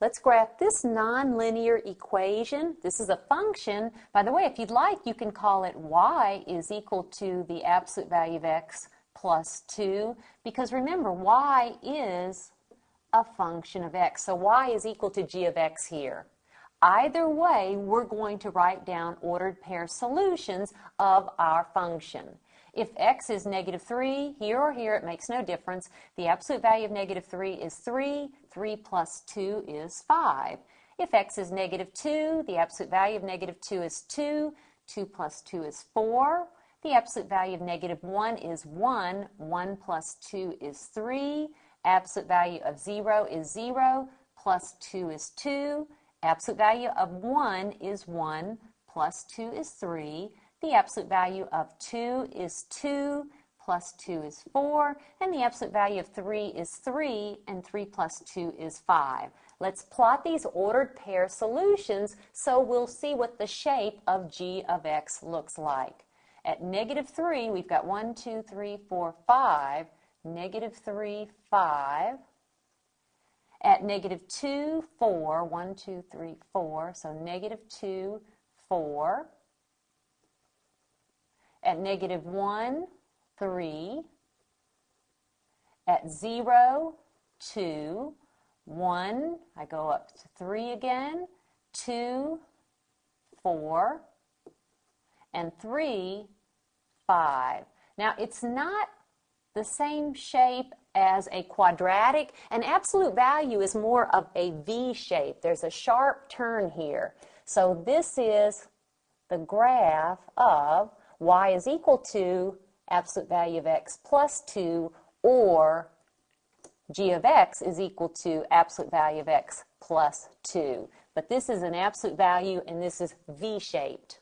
Let's graph this nonlinear equation. This is a function. By the way, if you'd like, you can call it y is equal to the absolute value of x plus 2, because remember, y is a function of x. So y is equal to g of x here. Either way, we're going to write down ordered pair solutions of our function. If x is negative 3, here or here, it makes no difference. The absolute value of negative 3 is 3. 3 plus 2 is 5. If x is negative 2, the absolute value of negative 2 is 2. 2 plus 2 is 4. The absolute value of negative 1 is 1. 1 plus 2 is 3. Absolute value of 0 is 0. Plus 2 is 2. Absolute value of 1 is 1. Plus 2 is 3. The absolute value of 2 is 2, plus 2 is 4, and the absolute value of 3 is 3, and 3 plus 2 is 5. Let's plot these ordered pair solutions so we'll see what the shape of g of x looks like. At negative 3, we've got 1, 2, 3, 4, 5, negative 3, 5. At negative 2, 4, 1, 2, 3, 4, so negative 2, 4 at negative 1, 3, at 0, 2, 1, I go up to 3 again, 2, 4, and 3, 5. Now, it's not the same shape as a quadratic. An absolute value is more of a V shape. There's a sharp turn here. So this is the graph of y is equal to absolute value of x plus 2 or g of x is equal to absolute value of x plus 2. But this is an absolute value and this is V-shaped.